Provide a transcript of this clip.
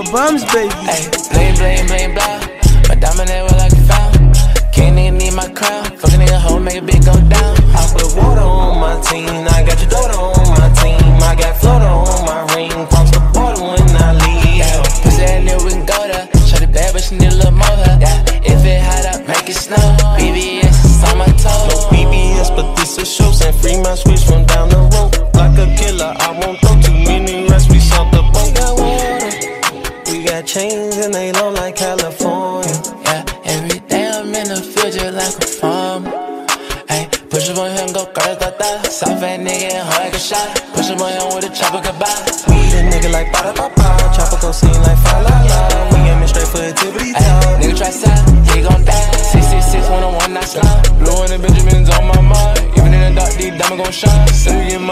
bums, baby. Hey, bling, bling, bling, blah. My diamond that well like a fountain. Can't even need my crown. Fuck a nigga hoe, make a bitch go down. I put water on my team. I got your daughter on my team. I got floater on my ring. Pumps the water when I leave. Yeah, pussy that nigga, we can go there. Shot it bad, but she need a little more. Yeah, if it hot up, make it snow. BBS is on my toes. BBS, but this a show. Send free my switch from down the road. Like a killer, I won't throw chains and they low like California. Yeah, every day I'm in the field just like a farmer. Hey, push up on him, go girl, go that. South ass nigga and hard like a shot. Push up on him with a chopper, goodbye. We a nigga like bada ba ba. Chopper go sing like fa la la. We aiming straight for the tippity top. nigga try side, he gon' die. 666 one on one, not slide. Blue and the Benjamins on my mind. Even in the dark, these diamonds gon' shine. We get I tell